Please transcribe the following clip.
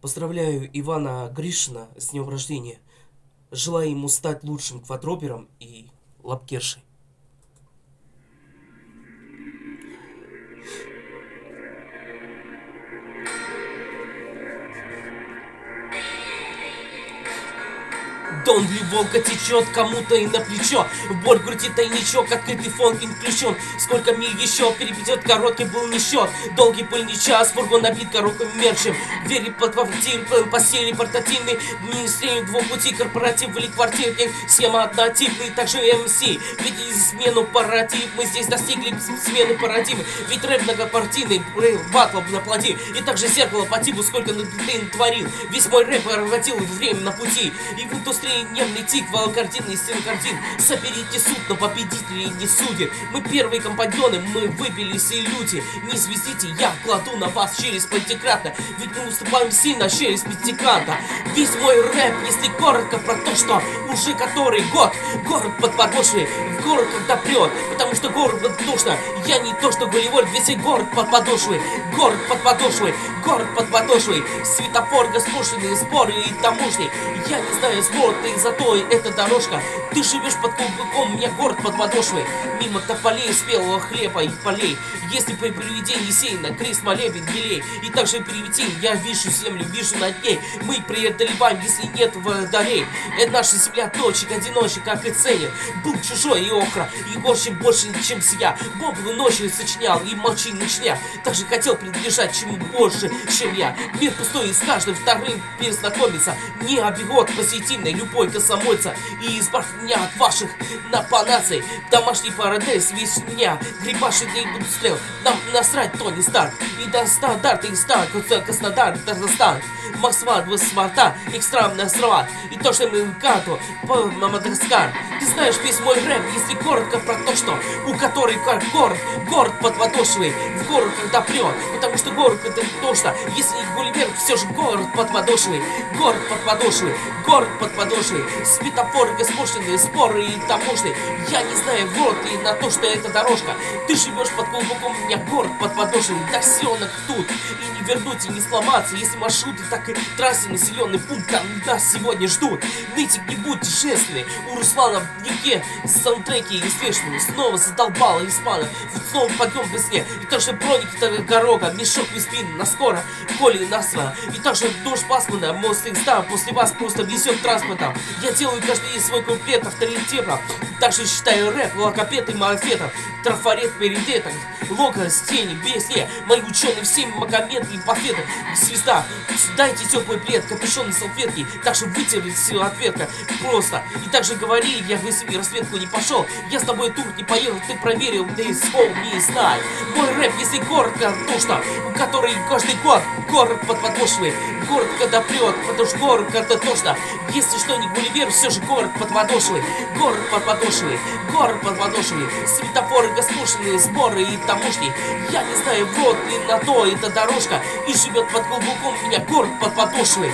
Поздравляю Ивана Гришина с днем рождения. Желаю ему стать лучшим квадропером и лапкершей. Дон ли волка течет кому-то и на плечо. Боль груди тайничок, открытый фонкин включен. Сколько миль еще перебедет, короткий был не счет Долгий не час, фургон набит коробками мерчем. Двери под квартир, постели портативный Министрию двух пути, корпоратив или квартирки Схема однотипный, также МС Видели смену парадигм, мы здесь достигли смены парадигмы Ведь рэп многопартийный, батл на плоти И также зеркало по типу, сколько ты натворил Весь мой рэп превратил время на пути. И в индустрии нервный тик, вал картин и стен картин Соберите суд, но победителей не судят. Мы первые компаньоны, мы выбились и люди. Не звездите, я кладу на вас через пятикратно Ведь мы уступаем сильно через пятикратно Весь мой рэп, если коротко про то, что уже который год Город под подошвой, в город когда прет. Потому что город душно, я не то что голевой Весь город под подошвой, город под подошвой Город под подошвой, светофор, госпушенные споры и таможни. Я не знаю, спор и зато эта дорожка. Ты живешь под кулаком, у меня город под подошвой. Мимо тополей спелого хлеба и полей. Если при приведении сеяно крест, молебен, елей. И также приведен, я вижу землю, вижу над ней. Мы преодолеваем, если нет водолей. Это наша земля точек, одиночек, как и ценит Был чужой и охра, и горше больше, чем я Бомбы ночью сочинял и молчи начня Также хотел принадлежать чему больше, чем я. Мир пустой и с каждым вторым перезнакомиться. Не обиход позитивной любой комсомольца И избавь меня от ваших напанаций Домашний парадейс весь меня. Грибаши не буду стрел Нам насрать Тони Старк. И до стандарта и стан Краснодар, Татарстан Москва, два смарта, экстремные острова И то, что мы карту по Мадагаскар. Ты знаешь весь мой рэп, если коротко про то, что У которой как город, город под подошвой В город, когда прет, потому что город это то, что Если Гулливер, все же город под подошвой Город под подошвой, город под подошвой Светофоры, госпошлины, споры и таможни. Я не знаю, вот и на то, что это дорожка. Ты живешь под колбуком, у меня город под подошвой Досенок тут, и не вернуть, и не сломаться. Если маршруты так и трассы, населенный пункт Там нас сегодня ждут. Нытик, не будьте жестны У Руслана в дневнике саундтреки и успешные Снова задолбала испана. Снова подъем без сне И то, что броники того горога Мешок без спины, на скоро Коли насра И также дождь пасмана Мост инста После вас просто везет транспортом Я делаю каждый день свой куплет авторитетом Также считаю рэп логопед и марафетом Трафарет передеток Лого, стени, бесне Мои ученые всеми Магомед и Пофеда Звезда Дайте теплый плед, капюшон и салфетки. Также вытерли все ответка. Просто. И также говорили, я в себе рассветку не пошел Я с тобой тур не поехал, ты проверил Ты вспомни и знай Мой рэп, если коротко, то что У которой каждый год город под подошвой. Город когда прет, потому что город когда тошно Если что не Гулливер, все же город под подошвой Город под подошвой, город под подошвой. Светофоры, госпушенные, сборы и таможни. Я не знаю, вот и на то эта дорожка И живет под колбуком меня город под подошвой